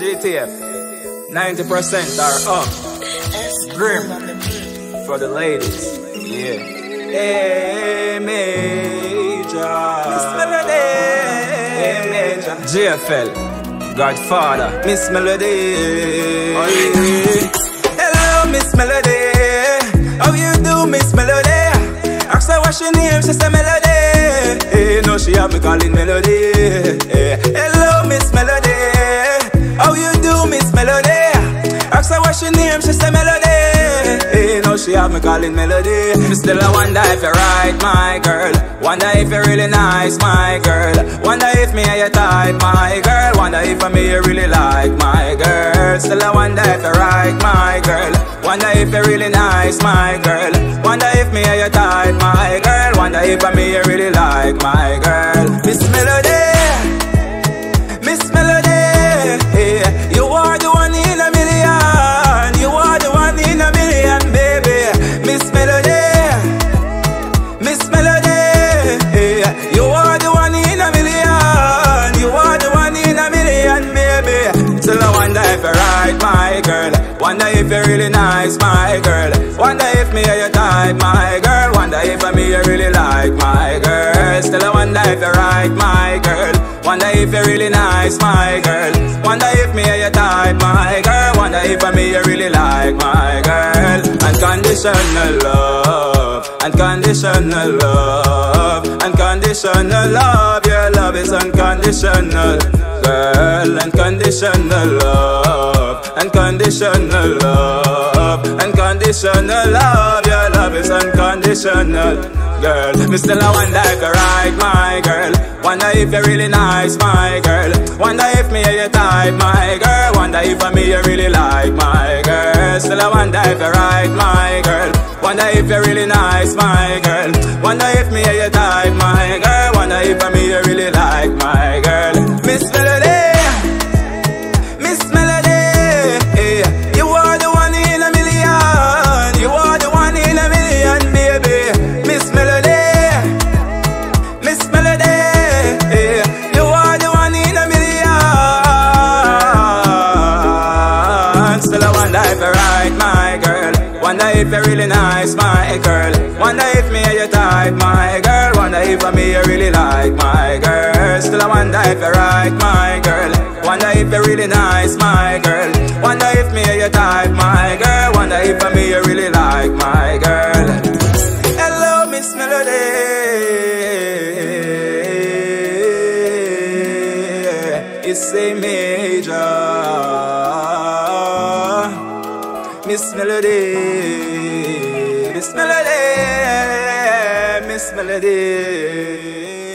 GTF, 90% are up. Grim for the ladies. Yeah. Hey, Major. Miss Melody. Hey, Major. JFL. Godfather. Miss Melody. Oh, yeah. Hello, Miss Melody. How you do, Miss Melody? Ask her what's your name, she say Melody. Hey, no, she have me calling Melody. Hey, hello, Miss Melody. Your name, she say Melody. Hey, no, she have me calling Melody. Me still I wonder if you're right, my girl. Wonder if you're really nice, my girl. Wonder if me are your type, my girl. Wonder if I'm you really like, my girl. Still I wonder if you're right, my girl. Wonder if you're really nice, my girl. Wonder if me are your type, my girl. Wonder if I'm you Wonder if you're really nice, my girl. Wonder if me are your type, my girl. Wonder if I'm you really like, my girl. Still I wonder if you're right, my girl. Wonder if you're really nice, my girl. Wonder if me are your type, my girl. Wonder if I'm you really like, my girl. Unconditional love, unconditional love, unconditional love. Your love is unconditional, girl. Unconditional love, unconditional love, unconditional love. Your love is unconditional, girl. Me still I wonder if you're right, my girl. Wonder if you're really nice, my girl. Wonder if me are your type, my girl. Wonder if I'm me you really like, my girl. Still I wonder if you're right, my girl. Wonder if you're really nice, my girl. Wonder if me are your type, my girl. Wonder if I'm me you really like, my girl. If you're really nice, my girl. Wonder if me are your type, my girl. Wonder if I'm me you really like, my girl. Still I wonder if you're right, my girl. Wonder if you're really nice, my girl. Wonder if me are your type, my girl. Wonder if I'm me you really like, my girl. Hello, Miss Melody. It's major. Miss Melody. Miss Melody. Miss Melody.